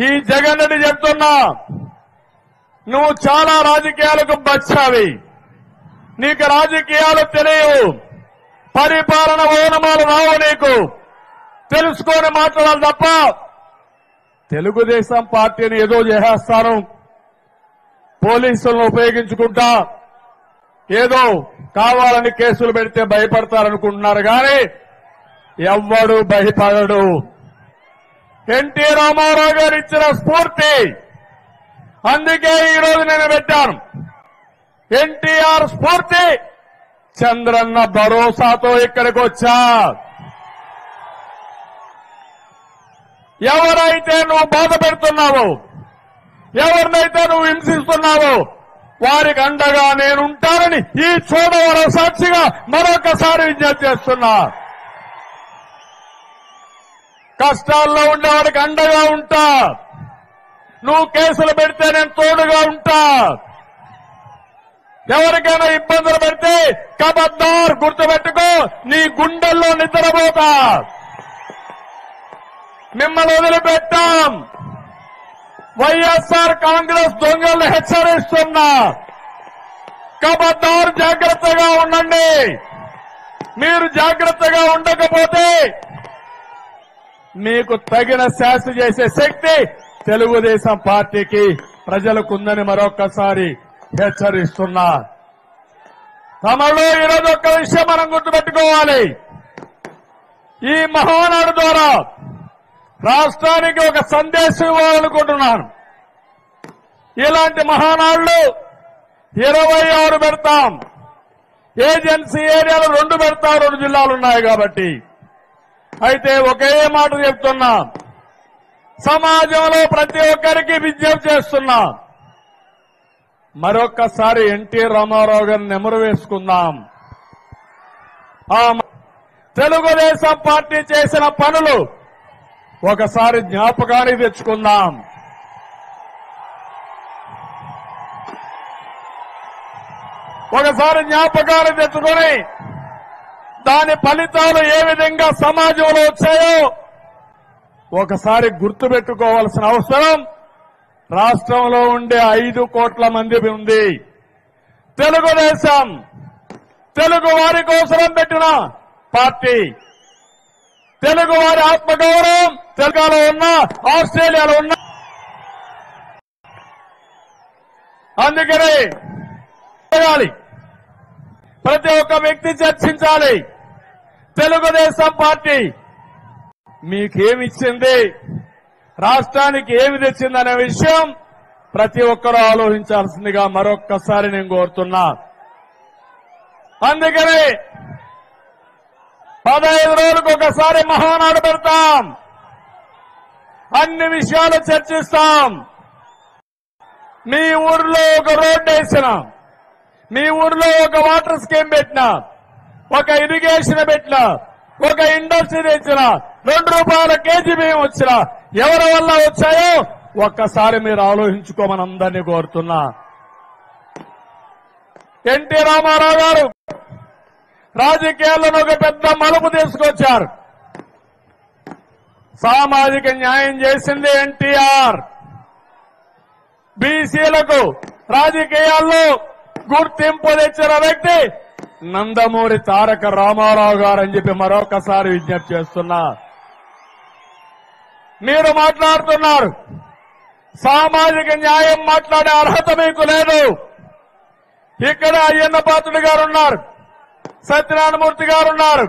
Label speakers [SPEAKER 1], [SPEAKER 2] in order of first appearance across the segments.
[SPEAKER 1] ఈ జగన్ రెడ్డి చెప్తున్నా. నువ్వు చాలా రాజకీయాలకు బచ్చావి. నీకు రాజకీయాలు తెలియవు. పరిపాలన ఓనమాలు రావు నీకు. తెలుసుకొని మాట్లాడాలి తప్ప తెలుగుదేశం పార్టీని ఏదో చేసేస్తాను. పోలీసులను ఉపయోగించుకుంటా. ఏదో కావాలని కేసులు పెడితే భయపడతారనుకుంటున్నారు కానీ ఎవ్వడు భయపడడు. ఎన్టీ రామారావు గారు ఇచ్చిన స్ఫూర్తి. అందుకే ఈ రోజు నేను పెట్టాను. ఎన్టీఆర్ స్ఫూర్తి. చంద్రన్న భరోసాతో ఇక్కడికి వచ్చా. ఎవరైతే నువ్వు బాధ పెడుతున్నావో ఎవరినైతే నువ్వు హింసిస్తున్నావో వారికి అండగా నేనుంటానని ఈ చూడవల సాక్షిగా మరొకసారి విజ్ఞప్తి చేస్తున్నా. కష్టాల్లో ఉండేవాడికి అండగా ఉంటా. నువ్వు కేసులు పెడితే నేను తోడుగా ఉంటా. ఎవరికైనా ఇబ్బందులు పెడితే కబద్దార్ గుర్తుపెట్టుకో నీ గుండెల్లో నిద్రపోతా మిమ్మల్ని వదిలిపెట్టాం. వైఎస్ఆర్ కాంగ్రెస్ దొంగలను హెచ్చరిస్తున్నా. కబద్దారు జాగ్రత్తగా ఉండండి. మీరు జాగ్రత్తగా ఉండకపోతే మీకు తగిన శాస్త్ర చేసే శక్తి తెలుగుదేశం పార్టీకి ప్రజలకుందని మరొక్కసారి హెచ్చరిస్తున్నా. తమలో ఈరోజు ఒక్క విషయం మనం గుర్తుపెట్టుకోవాలి. ఈ మహానాడు ద్వారా రాష్ట్రానికి ఒక సందేశం ఇవ్వాలనుకుంటున్నాను. ఇలాంటి మహానాడులు ఇరవై ఆరు పెడతాం. ఏజెన్సీ ఏరియాలు రెండు పెడతాం. రెండు జిల్లాలు ఉన్నాయి కాబట్టి. అయితే ఒకే మాట చెప్తున్నా. సమాజంలో ప్రతి ఒక్కరికి విజ్ఞప్తి చేస్తున్నా. మరొక్కసారి ఎన్టీ రామారావు గారిని నెమరు వేసుకుందాం. తెలుగుదేశం పార్టీ చేసిన పనులు ఒకసారి జ్ఞాపకానికి తెచ్చుకుందాం. ఒకసారి జ్ఞాపకానికి తెచ్చుకొని దాని ఫలితాలు ఏ విధంగా సమాజంలో వచ్చాయో ఒకసారి గుర్తుపెట్టుకోవాల్సిన అవసరం. రాష్ట్రంలో ఉండే ఐదు కోట్ల మంది ఉంది. తెలుగుదేశం తెలుగు వారి కోసరం పెట్టిన పార్టీ తెలుగు వారి ఆత్మగౌరవం తెలుగులో ఉన్న ఆస్ట్రేలియాలో ఉన్న. అందుకని ప్రతి ఒక్క వ్యక్తి చర్చించాలి. తెలుగుదేశం పార్టీ మీకేమిచ్చింది? రాష్ట్రానికి ఏమి తెచ్చిందనే విషయం ప్రతి ఒక్కరూ ఆలోచించాల్సిందిగా మరొక్కసారి నేను కోరుతున్నా. అందుకని పదహైదు రోజులకు ఒకసారి మహానాడు పెడతాం. అన్ని విషయాలు చర్చిస్తాం. మీ ఊర్లో ఒక రోడ్డు వేసినాం. మీ ఊర్లో ఒక వాటర్ స్కీమ్ పెట్టినా. ఒక ఇరిగేషన్ పెట్టిన ఒక ఇండస్ట్రీ తెచ్చిన రెండు రూపాయల కేజీ బియ్యం వచ్చిన ఎవరి వల్ల వచ్చాయో ఒక్కసారి మీరు ఆలోచించుకోమని అందరినీ కోరుతున్నా. ఎన్టీ రామారావు గారు రాజకీయాల్లో ఒక పెద్ద మలుపు తీసుకొచ్చారు. సామాజిక న్యాయం చేసింది ఎన్టీఆర్. బీసీలకు రాజకీయాల్లో గుర్తింపు తెచ్చిన వ్యక్తి నందమూరి తారక రామారావు గారు అని చెప్పి మరొకసారి విజ్ఞప్తి చేస్తున్నా. మీరు మాట్లాడుతున్నారు. సామాజిక న్యాయం మాట్లాడే అర్హత మీకు లేదు. ఇక్కడ అయ్యన్న పాత్రుడు గారు ఉన్నారు. సత్యనారాయణమూర్తి గారు ఉన్నారు.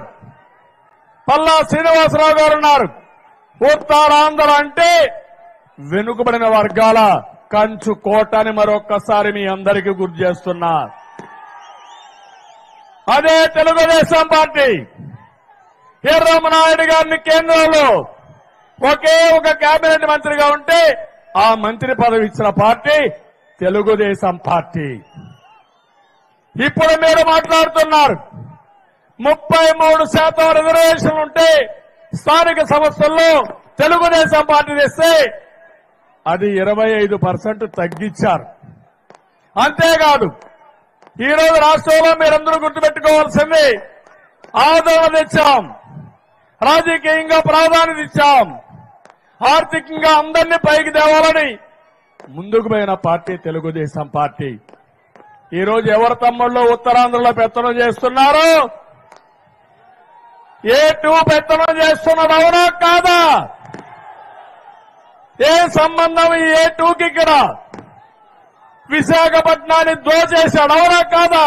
[SPEAKER 1] పల్లా శ్రీనివాసరావు గారు ఉన్నారు. ఉత్తరాంధ్ర అంటే వెనుకబడిన వర్గాల కంచు కోట అని మరొక్కసారి మీ అందరికీ గుర్తు చేస్తున్నా. అదే తెలుగుదేశం పార్టీ. ఎర్రమనాయుడు గారిని కేంద్రంలో ఒకే ఒక కేబినెట్ మంత్రిగా ఉంటే ఆ మంత్రి పదవి ఇచ్చిన పార్టీ తెలుగుదేశం పార్టీ. ఇప్పుడు మీరు మాట్లాడుతున్నారు ముప్పై మూడు శాతం రిజర్వేషన్ ఉంటే స్థానిక సంస్థల్లో తెలుగుదేశం పార్టీ తెస్తే అది ఇరవై ఐదు పర్సెంట్ తగ్గించారు. అంతేకాదు ఈ రోజు రాష్ట్రంలో మీరందరూ గుర్తుపెట్టుకోవాల్సింది ఆదరణ తెచ్చాం రాజకీయంగా ప్రాధాన్యత ఇచ్చాం ఆర్థికంగా అందరినీ పైకి తేవాలని ముందుకు పోయిన పార్టీ తెలుగుదేశం పార్టీ. ఈ రోజు ఎవరి తమ్ముళ్ళు ఉత్తరాంధ్రలో పెత్తనం చేస్తున్నారు? ఏ టూ పెత్తనం చేస్తున్నది అవునా కాదా? ఏ సంబంధం ఈ ఏ టూకి ఇక్కడ? విశాఖపట్నాన్ని దోచేశాడు. అవునా కాదా?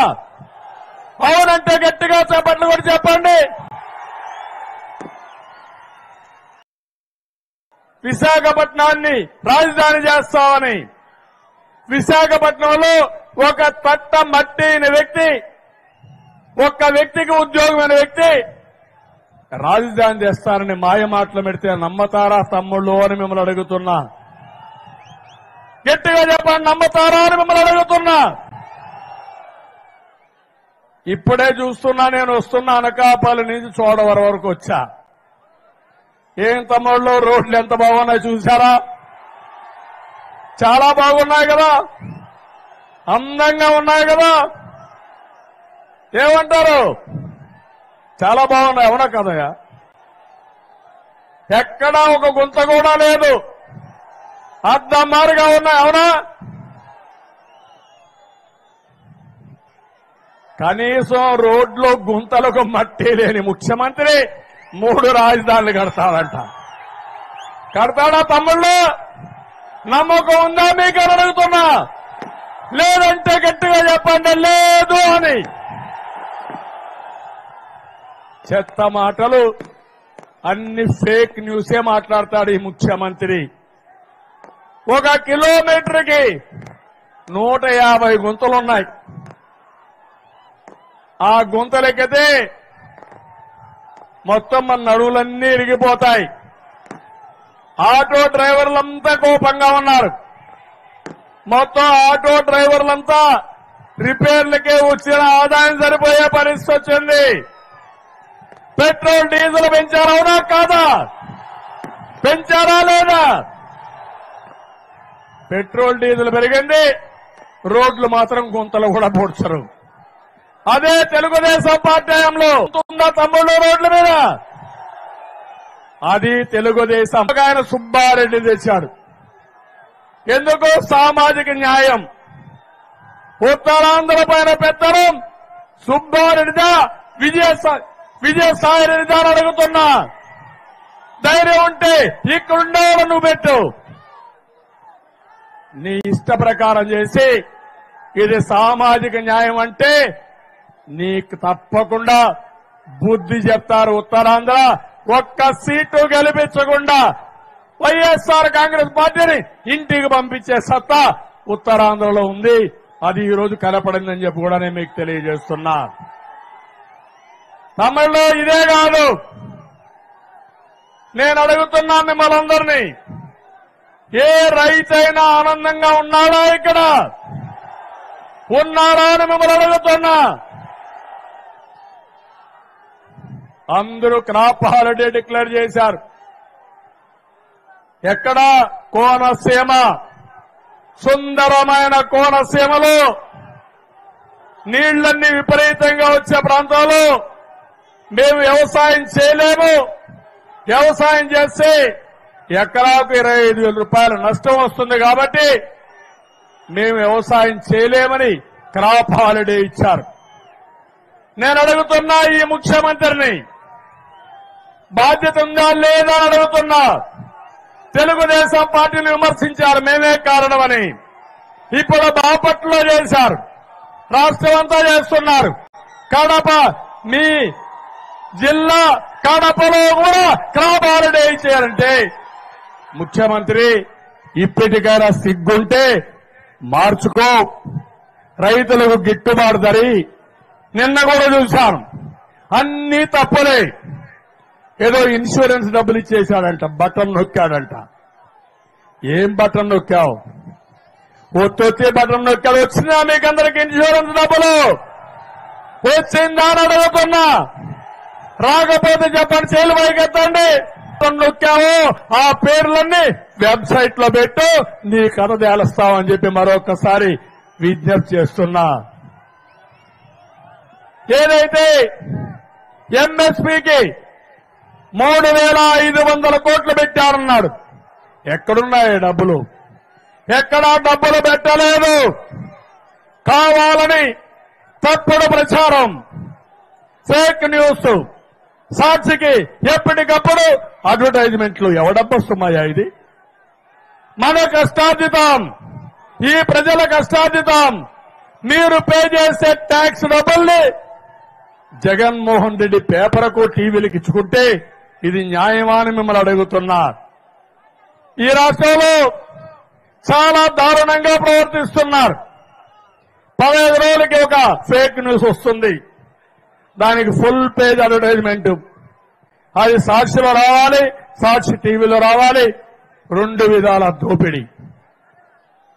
[SPEAKER 1] అవునంటే గట్టిగా చెప్పండి కూడా చెప్పండి. విశాఖపట్నాన్ని రాజధాని చేస్తామని. విశాఖపట్నంలో ఒక తట్ట మట్టి అయిన వ్యక్తి ఒక్క వ్యక్తికి ఉద్యోగమైన వ్యక్తి రాజధాని చేస్తారని మాయ మాటలు పెడితే నమ్మతారా తమ్ముళ్ళు అని మిమ్మల్ని అడుగుతున్నా. గట్టిగా చెప్పండి నమ్మతారా అని మిమ్మల్ని అడుగుతున్నా. ఇప్పుడే చూస్తున్నా నేను వస్తున్నా అనకాపల్లి నుంచి చోడవరం వరకు వచ్చా. ఏం తమ్ముళ్ళు రోడ్లు ఎంత బాగున్నాయి చూసారా చాలా బాగున్నాయి కదా? అందంగా ఉన్నాయి కదా? ఏమంటారు? చాలా బాగున్నాయి అవునా కదయ్యా? ఎక్కడా ఒక గుంత కూడా లేదు. అద్దమారుగా ఉన్నాయి అవునా? కనీసం రోడ్లో గుంతలకు మట్టి లేని ముఖ్యమంత్రి మూడు రాజధానులు కడతాడంట. కడతాడా తమ్ముళ్ళు? నమ్మకం ఉందా మీకు అని అడుగుతున్నా. లేదంటే గట్టిగా చెప్పండి లేదు అని. చెత్త మాటలు అన్ని ఫేక్ న్యూసే మాట్లాడతాడు ఈ ముఖ్యమంత్రి. ఒక కిలోమీటర్కి నూట యాభై గుంతలున్నాయి. ఆ గుంతలెక్కితే మొత్తం మన నడువులన్నీ ఇరిగిపోతాయి. ఆటో డ్రైవర్లంతా కోపంగా ఉన్నారు. మొత్తం ఆటో డ్రైవర్లంతా రిపేర్లకే వచ్చిన ఆదాయం సరిపోయే పరిస్థితి వచ్చింది. పెట్రోల్ డీజిల్ పెంచారా? కాదా? పెంచారా లేదా? పెట్రోల్ డీజిల్ పెరిగింది. రోడ్లు మాత్రం గుంతలు కూడా పూడ్చరు. అదే తెలుగుదేశం పార్టీ హయాంలో తమ్ముళ్ళు రోడ్ల మీద? అది తెలుగుదేశం. ఆయన సుబ్బారెడ్డి తెచ్చాడు. ఎందుకు? సామాజిక న్యాయం. ఉత్తరాంధ్ర పైన పెత్తనం. సుబ్బారెడ్డిదా? విజయసాయి విజయసాయి రెడ్డిదా అడుగుతున్నా. ధైర్యం ఉంటే ఇక్కడుండే నువ్వు పెట్టు. నీ ఇష్ట ప్రకారం చేసి ఇది సామాజిక న్యాయం అంటే నీకు తప్పకుండా బుద్ధి చెప్తారు ఉత్తరాంధ్ర. ఒక్క సీటు గెలిపించకుండా వైఎస్ఆర్ కాంగ్రెస్ పార్టీని ఇంటికి పంపించే సత్తా ఉత్తరాంధ్రలో ఉంది. అది ఈ రోజు కనపడిందని చెప్పి కూడా నేను మీకు తెలియజేస్తున్నా. తమిళలో ఇదే కాదు. నేను అడుగుతున్నా మిమ్మల్ని అందరినీ. ఏ రైతైనా ఆనందంగా ఉన్నాడా ఇక్కడ? ఉన్నారా అని మిమ్మల్ని అడుగుతున్నా. అందరూ క్రాప్ హాలిడే డిక్లేర్ చేశారు. ఎక్కడ? కోనసీమ. సుందరమైన కోనసీమలో. నీళ్ళన్నీ విపరీతంగా వచ్చే ప్రాంతాలు. మేము వ్యవసాయం చేయలేము. వ్యవసాయం చేస్తే ఎకరాకు ఇరవై ఐదు వేల రూపాయలు నష్టం వస్తుంది కాబట్టి మేము వ్యవసాయం చేయలేమని క్రాప్ హాలిడే ఇచ్చారు. నేను అడుగుతున్నా ఈ ముఖ్యమంత్రిని బాధ్యత ఉందా లేదా అడుగుతున్నా. తెలుగుదేశం పార్టీని విమర్శించారు మేమే కారణమని. ఇప్పుడు బాపట్లో చేశారు రాష్ట్రం అంతా చేస్తున్నారు. కడప మీ జిల్లా కడపలో కూడా క్రాప్ హాలిడే ఇచ్చారంటే ముఖ్యమంత్రి ఇప్పటికైనా సిగ్గుంటే మార్చుకో. రైతులకు గిట్టుబాటు ధరి. నిన్న కూడా చూశాను. అన్ని తప్పులే. ఏదో ఇన్సూరెన్స్ డబ్బులు ఇచ్చేశాడంట బటన్ నొక్కాడంట. ఏం బటన్ నొక్కావు? ఒత్తొచ్చి బటన్ నొక్కాడు వచ్చిందా మీకు అందరికి ఇన్సూరెన్స్ డబ్బులు. వచ్చిందా అని అడుగుతున్నా. రాకపోతే చెప్పండి చేలు పైకెత్తండి. బటన్ నొక్కావు ఆ పేర్లన్నీ వెబ్సైట్లో పెట్టు నీ కథ తేలుస్తావని చెప్పి మరొకసారి విజ్ఞప్తి చేస్తున్నా. ఏదైతే ఎంఎస్పీకి మూడు వేల ఐదు వందల కోట్లు పెట్టారన్నాడు ఎక్కడున్నాయి డబ్బులు? ఎక్కడా డబ్బులు పెట్టలేదు. కావాలని తప్పుడు ప్రచారం. Fake news. సాక్షికి ఎప్పటికప్పుడు అడ్వర్టైజ్మెంట్లు ఎవడబ్బొస్తున్నాయా ఇది? మన కష్టార్జితం. ఈ ప్రజల కష్టార్జితం. మీరు పే చేసే ట్యాక్స్ డబ్బుల్ని జగన్మోహన్ రెడ్డి పేపర్కు టీవీలకు ఇచ్చుకుంటే ఇది న్యాయమా అని మిమ్మల్ని అడుగుతున్నా. ఈ రాష్ట్రంలో చాలా దారుణంగా ప్రవర్తిస్తున్నారు. పదహైదు రోజులకి ఒక ఫేక్ న్యూస్ వస్తుంది. దానికి ఫుల్ పేజ్ అడ్వర్టైజ్మెంట్. అది సాక్షిలో రావాలి సాక్షి టీవీలో రావాలి. రెండు విధాల దోపిడీ.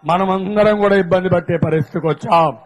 [SPEAKER 1] మనమందరం కూడా ఇబ్బంది పట్టే పరిస్థితికి వచ్చాం.